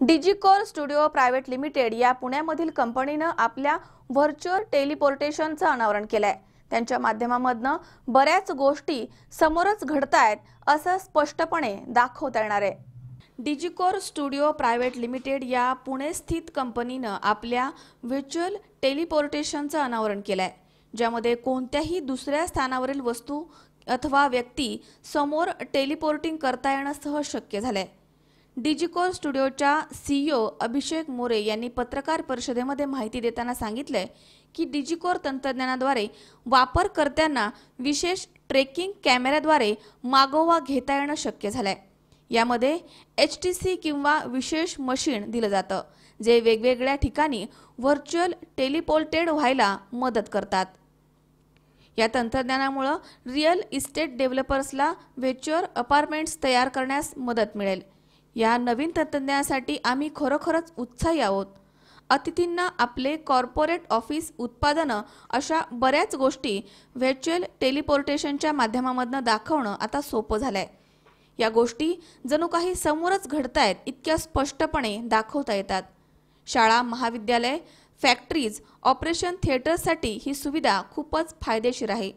Digikore studio private limited या पुण्यामधील कंपनीनं आपल्या व्हर्च्युअल टेलिपोर्टेशनचं अनावरण केलंय. त्यांच्या माध्यमामधनं बऱ्याच गोष्टी समोरच घडतायत असं स्पष्टपणे दाखवता येणार आहे. डिजिकोर स्टुडिओ प्रायव्हेट लिमिटेड या पुणे स्थित कंपनीनं आपल्या व्हर्च्युअल टेलिपोर्टेशनचं अनावरण केलंय ज्यामध्ये कोणत्याही दुसऱ्या स्थानावरील वस्तू अथवा व्यक्ती समोर टेलिपोर्टिंग करता येणं सहज शक्य झालंय. डिजिको स्टुडिओच्या सीईओ अभिषेक मोरे यांनी पत्रकार परिषदेमध्ये माहिती देताना सांगितलंय की डिजिकोर तंत्रज्ञानाद्वारे वापरकर्त्यांना विशेष ट्रेकिंग कॅमेऱ्याद्वारे मागोवा घेता येणं शक्य झालंय. यामध्ये एच टी सी किंवा विशेष मशीन दिलं जातं जे वेगवेगळ्या ठिकाणी व्हर्च्युअल टेलिपोर्टेड व्हायला मदत करतात. या तंत्रज्ञानामुळं रिअल इस्टेट डेव्हलपर्सला व्हेच्युअर अपार्टमेंट्स तयार करण्यास मदत मिळेल. या नवीन तंत्रज्ञानासाठी आम्ही खरोखरच उत्साही आहोत. अतिथींना आपले कॉर्पोरेट ऑफिस उत्पादनं अशा बऱ्याच गोष्टी व्हर्च्युअल टेलिपोर्टेशनच्या माध्यमामधनं दाखवणं आता सोपं झालं आहे या गोष्टी जणू काही समोरच घडतायत इतक्या स्पष्टपणे दाखवता येतात. शाळा महाविद्यालय फॅक्टरीज ऑपरेशन थिएटर्ससाठी ही सुविधा खूपच फायदेशीर आहे.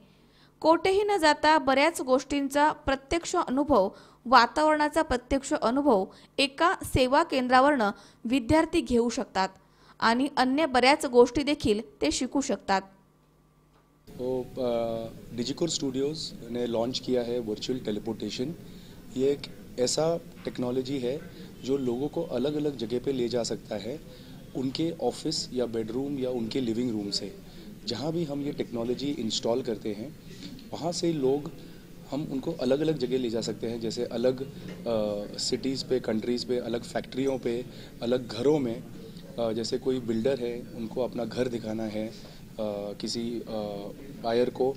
कोठेही न जाता बऱ्याच गोष्टींचा प्रत्यक्ष अनुभव वातावरणाचा प्रत्यक्ष अनुभव एका सेवा केंद्रावरनं विद्यार्थी घेऊ शकतात आणि अन्य बऱ्याच गोष्टी देखील ते शिकू शकतात. तो डिजिकोर स्टूडियोज़ ने लॉन्च किया है वर्चुअल टेलीपोर्टेशन ये एक ऐसा टेक्नोलॉजी है जो लोगों को अलग अलग जगह पे ले जा सकता है उनके ऑफिस या बेडरूम या उनके लिविंग रूम से। जहाँ भी हम ये टेक्नोलॉजी इंस्टॉल करते हैं वहाँ से लोग हम उनको अलग अलग जगह ले जा सकते हैं जैसे अलग सिटीज़ पे कंट्रीज़ पे अलग फैक्ट्रियों पे अलग घरों में। अ, जैसे कोई बिल्डर है उनको अपना घर दिखाना है अ, किसी बायर को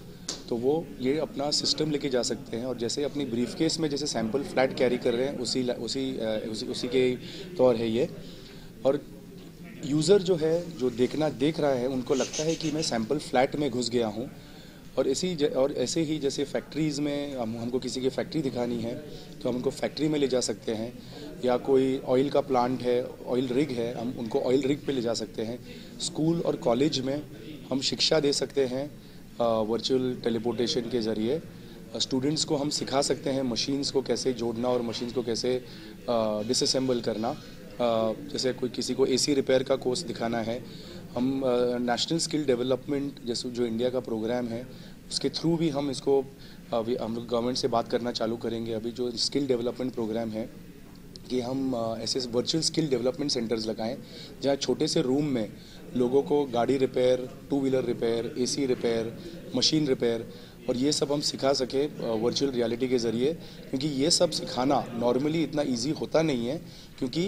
तो वो ये अपना सिस्टम लेके जा सकते हैं। और जैसे अपनी ब्रीफ केस में जैसे सैंपल फ्लैट कैरी कर रहे हैं उसी उसी उसी, उसी के तौर है ये। और यूज़र जो है जो देखना देख रहा है उनको लगता है कि मैं सैंपल फ्लैट में घुस गया हूँ। और इसी और ऐसे ही जैसे फैक्ट्रीज़ में हम हमको किसी की फैक्ट्री दिखानी है तो हम उनको फैक्ट्री में ले जा सकते हैं या कोई ऑयल का प्लांट है ऑयल रिग है हम उनको ऑयल रिग पे ले जा सकते हैं। स्कूल और कॉलेज में हम शिक्षा दे सकते हैं वर्चुअल टेलीपोर्टेशन के ज़रिए। स्टूडेंट्स को हम सिखा सकते हैं मशीन्स को कैसे जोड़ना और मशीन्स को कैसे डिसअसेंबल करना। अ, जैसे कोई किसी को एसी रिपेयर का कोर्स दिखाना है हम नेशनल स्किल डेवलपमेंट जैसे जो इंडिया का प्रोग्राम है, उसके थ्रू भी हम इसको अभी हम लोग गवर्नमेंट से बात करना चालू करेंगे। अभी जो स्किल डेवलपमेंट प्रोग्राम है कि हम ऐसे वर्चुअल स्किल डेवलपमेंट सेंटर्स लगाएँ, जहाँ छोटे से रूम में लोगों को गाड़ी repair two wheeler repair AC repair machine repair और ये सब हम सिखा सके वर्चुअल रियलिटी के ज़रिए। क्योंकि ये सब सिखाना नॉर्मली इतना इजी होता नहीं है, क्योंकि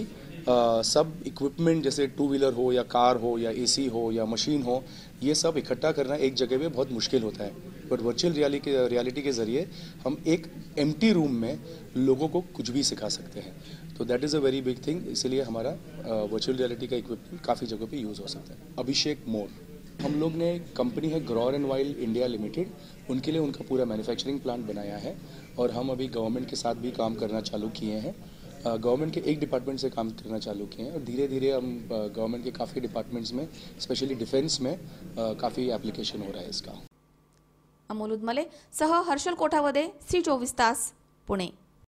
सब इक्विपमेंट जैसे टू व्हीलर हो या कार हो या एसी हो या मशीन हो, ये सब इकट्ठा करना एक जगह पे बहुत मुश्किल होता है। बट वर्चुअल रियलिटी के रियलिटी के ज़रिए हम एक एम रूम में लोगों को कुछ भी सिखा सकते हैं। तो that is a very big thing इसलिए हमारा वर्चुअल रियलिटी का इक्विपमेंट काफ़ी जगह पे यूज़ हो सकता है। अभिषेक मोर। हम लोग ने कंपनी है ग्रॉर एंड वाइल्ड इंडिया लिमिटेड उनके लिए उनका पूरा मैन्युफैक्चरिंग प्लांट बनाया है और हम अभी गवर्नमेंट के साथ भी काम करना चालू किए हैं। गवर्नमेंट के एक डिपार्टमेंट से काम करना चालू किए हैं और धीरे धीरे हम गवर्नमेंट के काफ़ी डिपार्टमेंट्स में स्पेशली डिफेंस में काफ़ी एप्लीकेशन हो रहा है इसका। अमोल उदमले, सह हर्षल कोठावदे सी चोवीस तास, पुणे।